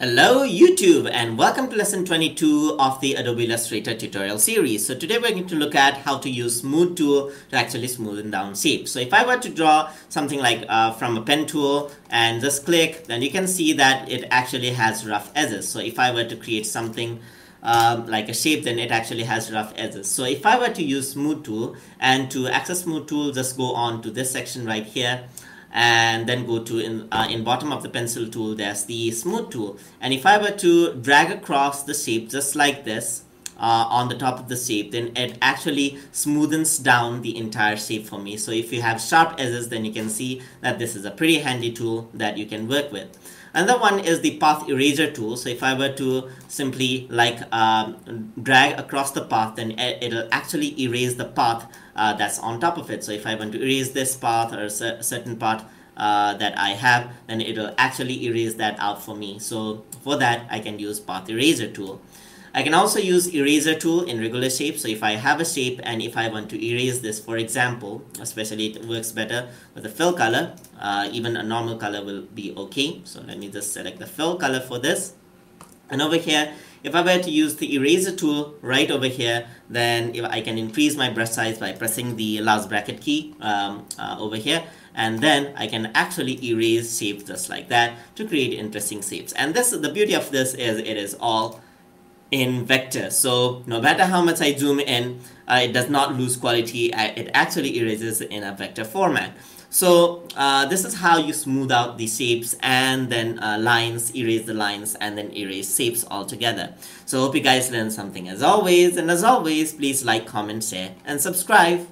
Hello YouTube and welcome to lesson 22 of the Adobe Illustrator tutorial series. So today we're going to look at how to use smooth tool to actually smoothen down shape. So if I were to draw something like uh, from a pen tool and just click then you can see that it actually has rough edges. So if I were to create something um, like a shape then it actually has rough edges. So if I were to use smooth tool and to access smooth tool just go on to this section right here and then go to in, uh, in bottom of the pencil tool there's the smooth tool. And if I were to drag across the shape just like this uh, on the top of the shape then it actually smoothens down the entire shape for me so if you have sharp edges then you can see that this is a pretty handy tool that you can work with Another one is the path eraser tool. So if I were to simply like um, drag across the path, then it'll actually erase the path uh, that's on top of it. So if I want to erase this path or a certain part uh, that I have, then it'll actually erase that out for me. So for that, I can use path eraser tool. I can also use eraser tool in regular shape. So if I have a shape and if I want to erase this, for example, especially it works better with a fill color, uh, even a normal color will be okay. So let me just select the fill color for this. And over here, if I were to use the eraser tool right over here, then if I can increase my brush size by pressing the last bracket key um, uh, over here and then I can actually erase shapes just like that to create interesting shapes. And this the beauty of this is it is all in vector. So no matter how much I zoom in, uh, it does not lose quality. It actually erases in a vector format. So uh, this is how you smooth out the shapes and then uh, lines, erase the lines and then erase shapes altogether. So hope you guys learned something as always. And as always, please like, comment, share and subscribe.